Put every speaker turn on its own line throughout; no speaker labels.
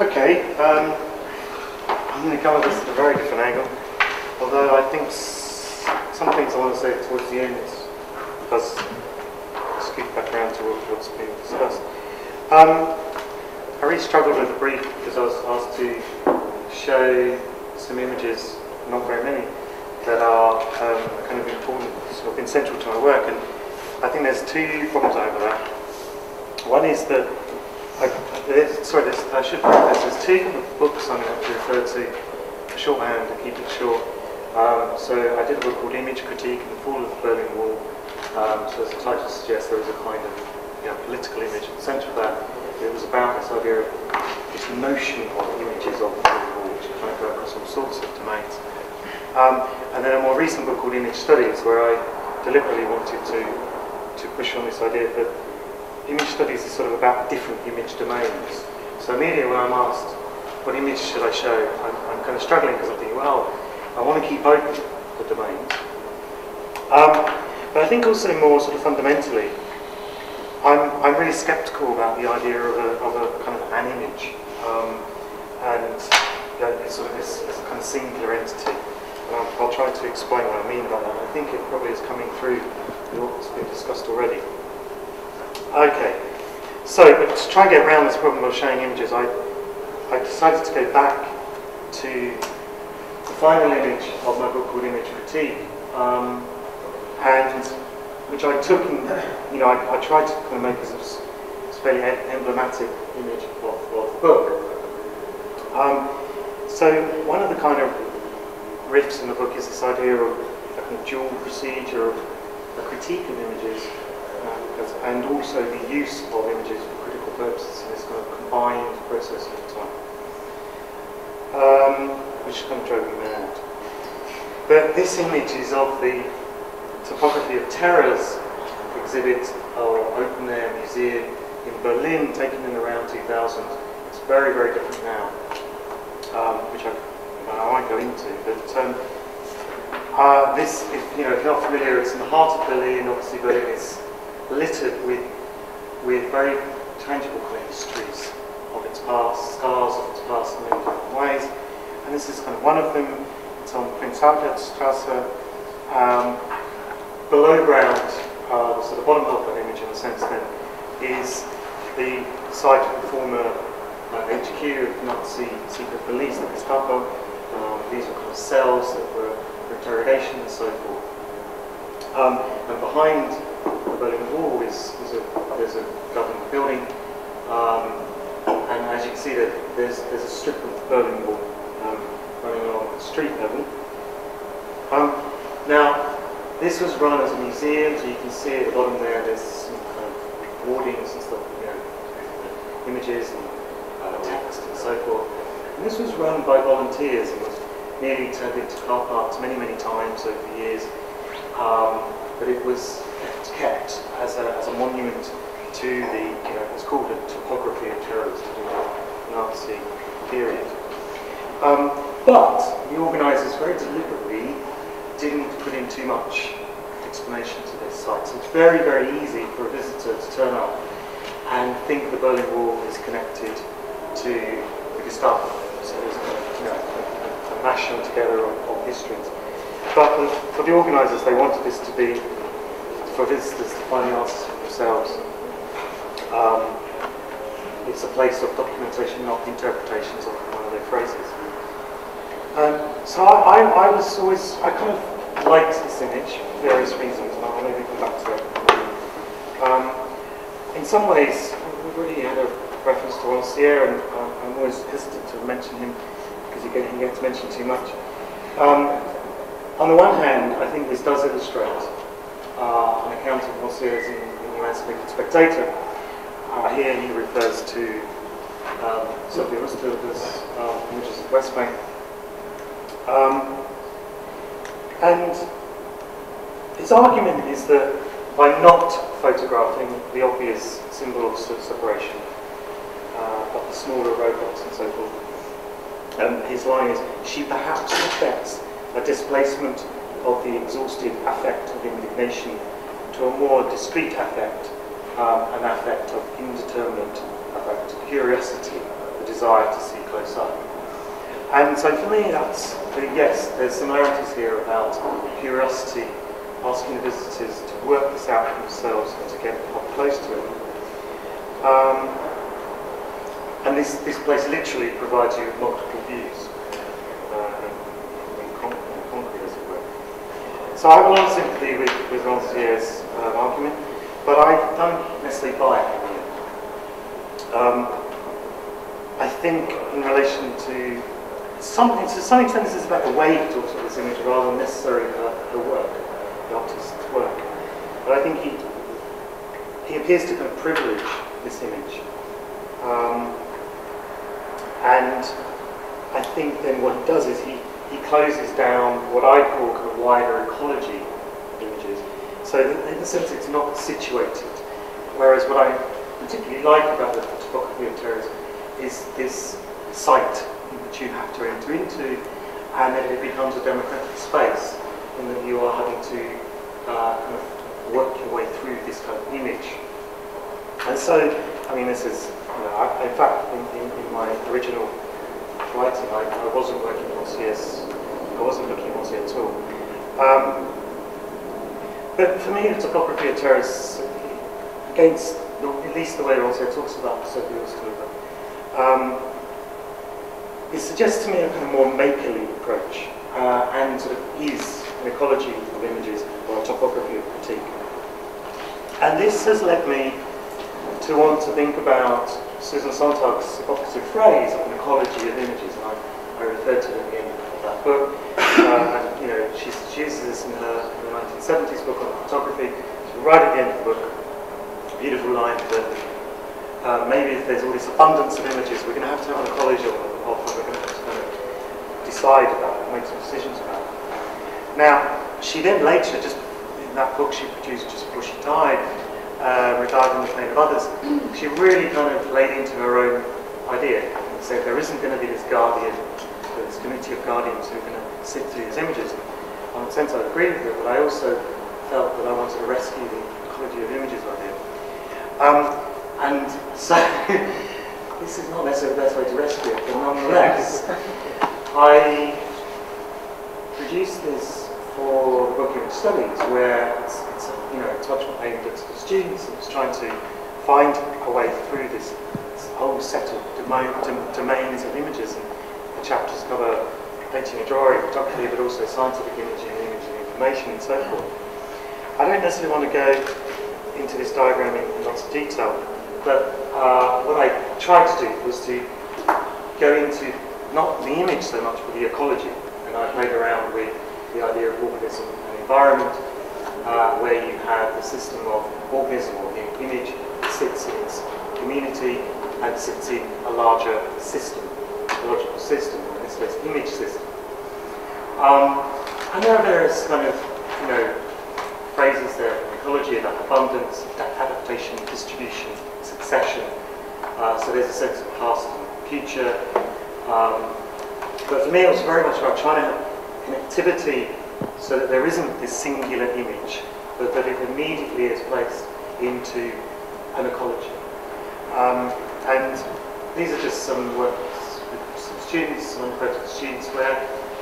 Okay, um, I'm going to cover this at a very different angle, although I think some things I want to say towards the end does scoot back around to what's being discussed. Um, I really struggled with the brief because I was asked to show some images, not very many, that are um, kind of important, sort of been central to my work, and I think there's two problems over that. One is that I, there's, sorry, there's, I should preface, there's two books I'm going to refer to, shorthand to keep it short. Um, so I did a book called Image Critique and the Fall of the Berlin Wall. Um, so as the title suggests, there was a kind of you know, political image at the centre of that. It was about this idea of this notion of images of the Berlin Wall, which kind of go across all sorts of domains. Um, and then a more recent book called Image Studies, where I deliberately wanted to, to push on this idea that image studies is sort of about different image domains. So immediately when I'm asked, what image should I show, I'm, I'm kind of struggling because I'm thinking, well, I want to keep open the domains. Um, but I think also more sort of fundamentally, I'm, I'm really sceptical about the idea of a, of a kind of an image. Um, and you know, it's sort of this, this kind of singular entity. I'll, I'll try to explain what I mean by that. I think it probably is coming through what's been discussed already. Okay, so to try and get around this problem of showing images, I, I decided to go back to the final image of my book called Image Critique, um, and which I took and, you know, I, I tried to kind of make as a fairly emblematic image of, of the book. Um, so one of the kind of riffs in the book is this idea of a kind of dual procedure of a critique of images and also the use of images for critical purposes in this kind of combined process of time, um, which kind of drove me mad. But this image is of the topography of terrors exhibit or open air museum in Berlin, taken in around 2000. It's very, very different now, um, which I, I won't go into. But um, uh, this, if, you know, if you're not familiar, it's in the heart of Berlin. Obviously, Berlin is littered with with very tangible histories of its past, scars of its past in many different ways. And this is kind of one of them. It's on Prince Albertstrasse. Um, below ground, uh, so the bottom half of the image in a sense then, is the site of the former uh, HQ of Nazi secret police, the Gestapo. Um, these were kind of cells that were for interrogation and so forth. Um, and behind Berlin Wall is, is a, there's a government building, um, and as you can see, that there's there's a strip of Berlin Wall um, running along the street level. Um, now, this was run as a museum, so you can see at the bottom there, there's some kind of wardings and stuff, you know, images and uh, text and so forth. And this was run by volunteers and was nearly turned into car parks many, many times over the years. Um, but it was kept, kept as, a, as a monument to the, you know, it's called a topography of terrors to the Nazi period. Um, but the organisers very deliberately didn't put in too much explanation to this site. So it's very, very easy for a visitor to turn up and think the Berlin Wall is connected to the Gestapo. So there's you know, a, a mashing together of, of histories. But for the organisers, they wanted this to be for visitors to find the answers for themselves. Um, it's a place of documentation, not interpretations of one of their phrases. Um, so I, I, I, was always, I kind of liked this image for various reasons, and I'll maybe come back to it. Um, in some ways, we really had a reference to Rancière, and um, I'm always hesitant to mention him because he gets, he gets mentioned too much. Um, on the one hand, I think this does illustrate uh, an account of what Rancière's in, in the Emancipated Spectator. Uh, here he refers to um, Sophie Rustel's uh, images of West Bank. Um, and his argument is that by not photographing the obvious symbol of separation, uh, of the smaller robots and so forth, um, his line is, she perhaps affects a displacement of the exhausted affect of indignation to a more discrete affect, um, an affect of indeterminate affect, curiosity the desire to see close up. And so for me, that's, yes, there's similarities here about curiosity, asking the visitors to work this out for themselves and to get up close to it. Um, and this, this place literally provides you with multiple views, uh, in, con in concrete as it were. So I have sympathy with, with Rancière's uh, argument, but I don't necessarily buy it. Um, I think in relation to some, to some extent this is about the way he talks about this image rather than necessarily the, the work, the artist's work. But I think he, he appears to kind of privilege this image. Um, and I think then what he does is he, he closes down what I call kind of wider ecology images. So in a sense it's not situated. Whereas what I particularly like about the topography of terrorism is this site that you have to enter into, and then it becomes a democratic space in that you are having to uh, kind of work your way through this kind of image. And so, I mean, this is, you know, I, in fact, in, in, in, my original writing, I, I wasn't working on CS, I wasn't looking at CS at all. Um, but for me, the topography of terror is against, at least the way Rancière talks about Sophie um, it suggests to me a kind of more makerly approach uh, and sort of is an ecology of images or a topography of critique. And this has led me to want to think about Susan Sontag's evocative phrase of an ecology of images. And I, I referred to it the end of that book. Uh, and, you know, she, she uses this in her, in her 1970s book on photography. So right at the end of the book, a beautiful line that uh, maybe if there's all this abundance of images, we're going to have to have an ecology of often we're going to have to kind of decide about it, make some decisions about it. Now, she then later, just in that book she produced just before she died, uh, regarding the pain of others, she really kind of laid into her own idea and said there isn't going to be this guardian, this community of guardians who are going to sit through these images. And in a sense, I agree with her, but I also felt that I wanted to rescue the ecology of images idea. Um, and so this is not necessarily the best way to rescue it, but nonetheless, I produced this for the book of studies where it's, it's a, you know, touch aimed at the students and it's trying to find a way through this, this whole set of domain, domains of images and the chapters cover painting and drawing, photography, but also scientific imaging, imaging information and so forth. I don't necessarily want to go into this diagram in, in lots of detail, but uh, what I tried to do was to go into not the image so much, but the ecology. And I played around with the idea of organism and environment, uh, where you have the system of organism or the image sits in its community and sits in a larger system, ecological system, in this case, image system. Um, and there are various kind of, you know, phrases there ecology about abundance, adaptation, distribution, succession. Uh, so there's a sense of past and future. Um, but for me, it was very much about trying to connectivity so that there isn't this singular image, but that it immediately is placed into an ecology. Um, and these are just some works with some students, some unaccredited students, where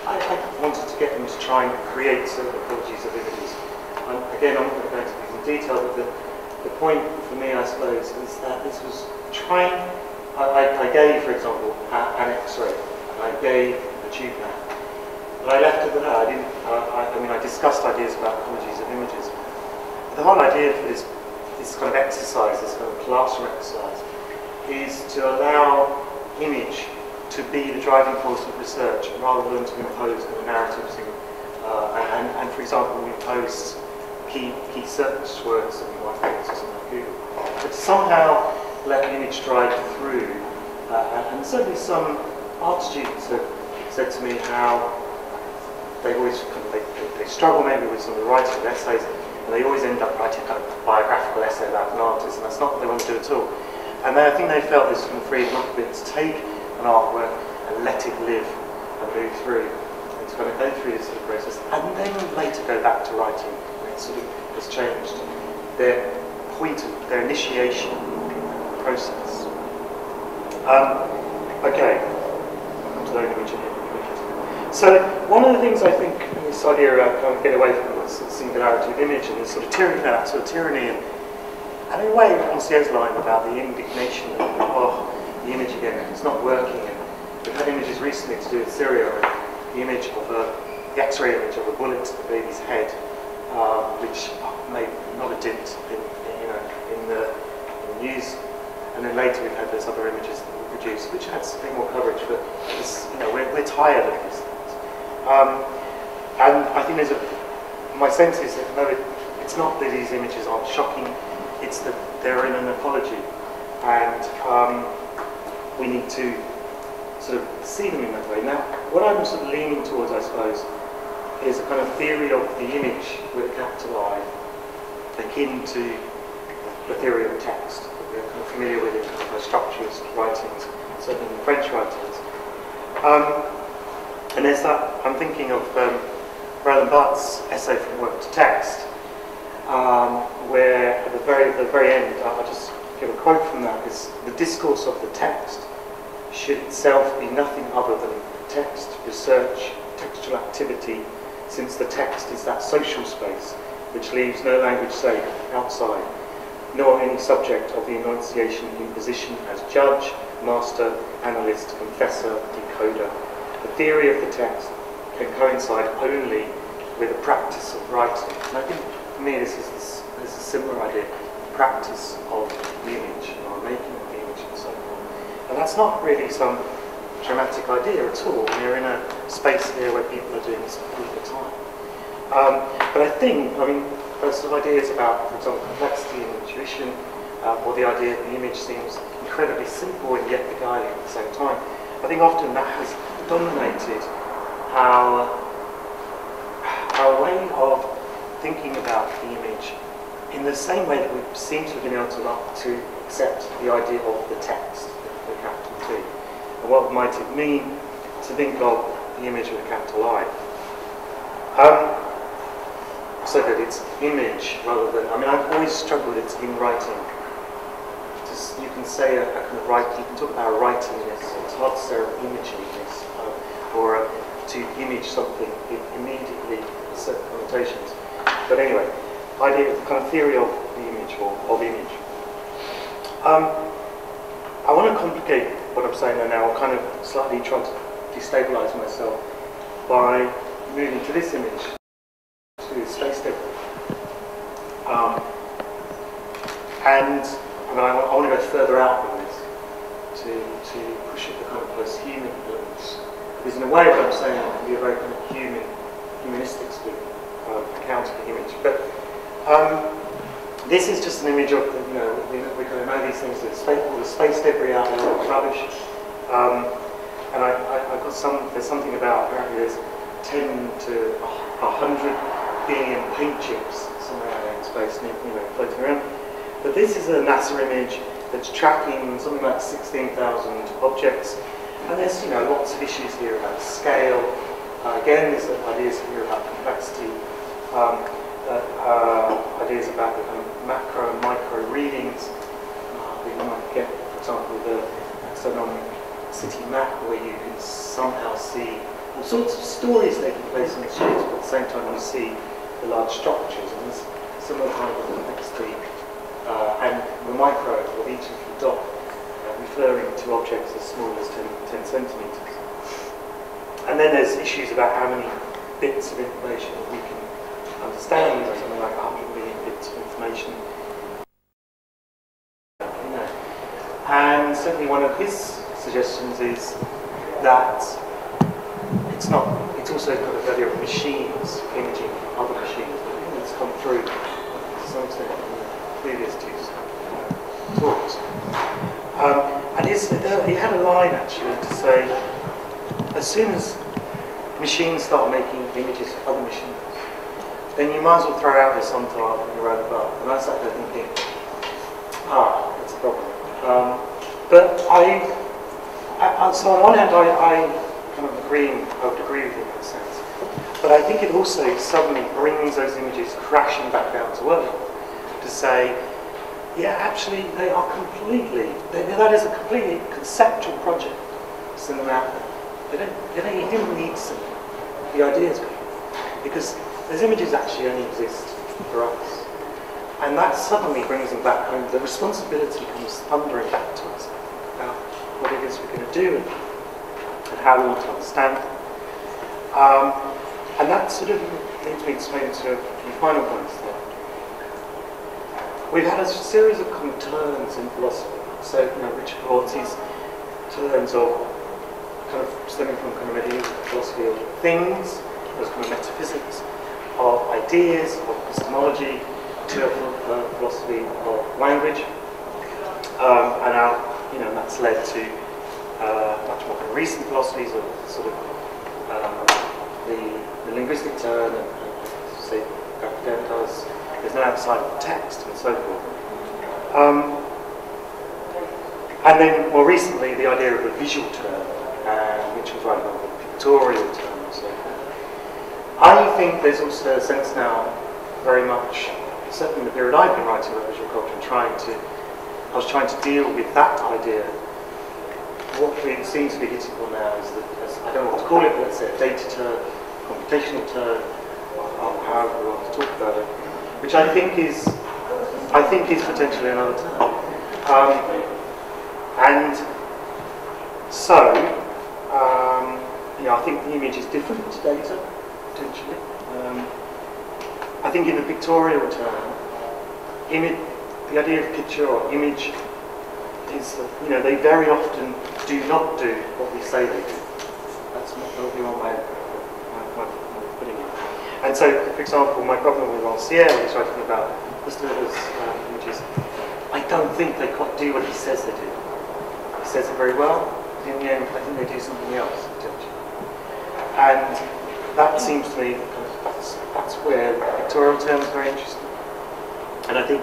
I, I, wanted to get them to try and create some ecologies of images. And again, I'm not going to go into these in detail, but the, the point for me, I suppose, is that this was trying, I, I gave, for example, an X-ray, and I gave a tube map. But I left it that. I didn't, I, I, mean, I discussed ideas about ecologies of images. The whole idea for this, this kind of exercise, this kind of classroom exercise, is to allow image to be the driving force of research rather than to impose the narratives in, uh, and, and, for example, we impose key, key search words that you might something like Google. But somehow let image drive through. Uh, and certainly some art students have said to me how they always they, they, struggle maybe with some of the writing of essays and they always end up writing kind of biographical essay about an artist and that's not what they want to do at all. And I think they felt this of freedom it to take an artwork and let it live and move through and to kind of go through this sort of process and then later go back to writing It sort of has changed their point of their initiation process. Um, Okay, come to images. So one of the things I think in this idea of kind of get away from this singularity of image and this sort of tyranny, that sort of tyranny, and, and in a way, Rancière's line about the indignation of oh, the image again, it's not working. And we've had images recently to do with Syria, and the image of a, the X-ray image of a bullet to the baby's head, uh, which made not a dent in, you know, in the, in the news. And then later we've had those other images that were produced, which had a bit more coverage, but you know, we're, we're tired of things. Um, and I think there's a, my sense is that no, it, it's not that these images aren't shocking, it's that they're in an apology. And um, we need to sort of see them in that way. Now, what I'm sort of leaning towards, I suppose, is a kind of theory of the image with a capital I, akin to the theory of text that we're kind of familiar with in kind of structures, writings, certainly in French writings. Um, and that, I'm thinking of um, Roland Barthes' essay from work to text, um, where at the very, the very end, I'll just give a quote from that, is the discourse of the text should itself be nothing other than text, research, textual activity, since the text is that social space which leaves no language safe outside, nor any subject of the enunciation in position as judge, master, analyst, confessor, decoder. The theory of the text can coincide only with a practice of writing. And I think for me this is, this, is a similar idea, practice of the image, or making of the image and so forth. And that's not really some dramatic idea at all. We're in a space here where people are doing this all the time. Um, but I think, I mean, those ideas about, for example, complexity and intuition, uh, or the idea that the image seems incredibly simple and yet beguiling at the same time. I think often that has dominated our, our way of thinking about the image in the same way that we seem to have been able to, to accept the idea of the text, the capital T. And what might it mean to think of the image with a capital I? Um, so that it's image rather than, I mean, I've always struggled it's in writing. Just, you can say a, a kind of write, you can talk about a writingness, it's hard to say imaginess, uh, or to image something it immediately certain connotations. But anyway, idea, the kind of theory of the image or of image. Um, I want to complicate what I'm saying now. I'll kind of slightly try to destabilize myself by moving to this image, to space debris. Um, and I, I, want to go further out than this to, to push it the kind of post-human elements. Because in a way, what I'm saying can be a very kind of human, humanistic sort of um, account of the image. But um, this is just an image of, you know, we, we kind of know these things, there's space, all the space debris out there, rubbish. Um, and I, I, I, got some, there's something about, apparently there's 10 to 100 billion paint chips somewhere out in space, floating around. But this is a NASA image that's tracking something like 16,000 objects. And there's, you know, lots of issues here about scale. Uh, again, there's ideas here about complexity. Um, uh, uh, ideas about the kind of macro and micro readings. Uh, you might get, for example, the taxonomic city map where you can somehow see all sorts of stories taking place in the streets, but at the same time you see the large structures and this similar kind of complexity uh, and the micro of each of the dot uh, referring to objects as small as 10, 10 centimetres. And then there's issues about how many bits of information we can understand, something like 100 million bits of information. And certainly one of his suggestions is that it's not, it's also got a idea of machines imaging other machines. It's come through some extent the previous two uh, talks. Um, and uh, he had a line actually to say, as soon as machines start making images of other machines, then you might as well throw out this on top and you're And I sat there thinking, ah, that's a problem. Um, but I, I, so on one hand, I, I kind of agree, I would agree with him in a sense. But I think it also suddenly brings those images crashing back down to earth to say, yeah, actually, they are completely, they, that is a completely conceptual project. them out. They don't, they don't, didn't need some, the idea ideas because those images actually only exist for us. And that suddenly brings them back home. The responsibility comes thundering back to us about what it is we're going to do and, and how we want to understand. Um, and that sort of leads me to to the final points there. We've had a series of kind of turns in philosophy. So, you know, Richard Rorty's turns of kind of stemming from kind of medieval philosophy of things, those kind of metaphysics, of ideas, of epistemology, to uh, philosophy of language. Um, and now, you know, that's led to uh, much more kind of recent philosophies of sort of um, the, the, linguistic turn and, and say, Derrida's there's no outside of text and so forth. Um, and then more recently, the idea of a visual turn, uh, which was right about the pictorial turn and so forth. I think there's also a sense now, very much, certainly in the period I've been writing about visual culture and trying to, I was trying to deal with that idea. What we seem to be hitting on now is that, as, I don't know what to call it, but let's say a data turn, computational turn, or however we want to talk about it which I think is, I think is potentially another term. Um, and so, um, you know, I think the image is different to data, potentially. Um, I think in the pictorial turn, image, the idea of picture or image is that, you know, they very often do not do what we say they do. That's not, be one way. And so, for example, my problem with Rancière is writing about Gustave's um, images. I don't think they quite do what he says they do. He says it very well, but in the end, I think they do something else, don't you? And that seems to me, that's, that's where pictorial turns is very interesting. And I think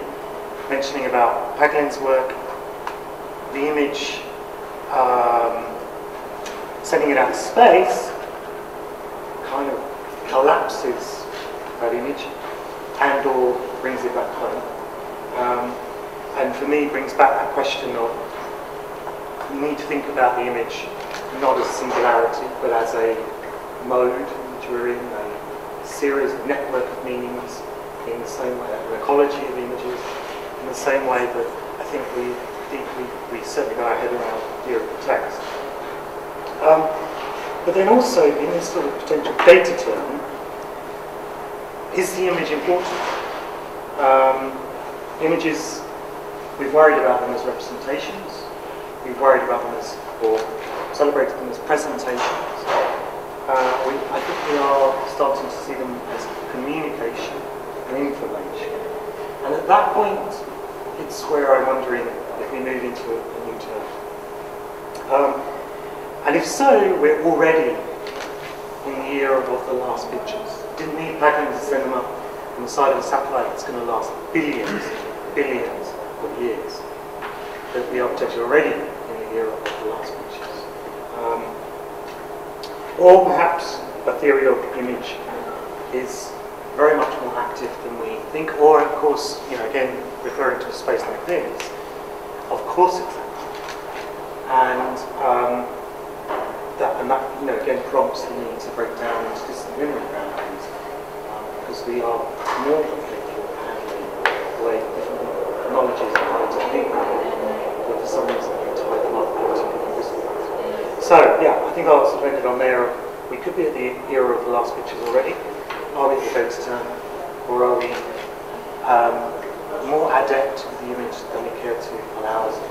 mentioning about Paglen's work, the image, um, sending it out of space, kind of collapses that image and or brings it back home. Um, and for me brings back that question of you need to think about the image not as singularity but as a mode in which we're in, a series of network of meanings in the same way, an ecology of images, in the same way that I think we deeply, we certainly got our head around the text. Um, but then also in this sort of potential data turn, is the image important? Um, images, we've worried about them as representations, we've worried about them as, or celebrated them as presentations. Uh, we, I think we are starting to see them as communication and information. And at that point, it's where I'm wondering if we move into a, a new term. And if so, we're already in the era of the last pictures didn't need send them up on the side of a satellite that's going to last billions, billions of years. That we are potentially already in the era of the last pictures. Um, or perhaps a theory of image is very much more active than we think, or of course, you know, again, referring to a space like this, of course it's active. And um, that, and that you know again prompts the need to break down these disciplinary boundaries um, because we are more conflicted with handling the way different knowledges and hard to think but for some reason we tie them up into. So yeah, I think I'll sort of end it on there. We could be at the era of the last pictures already. Are we the ghost turn, or are we um, more adept to the image than we care to allow us?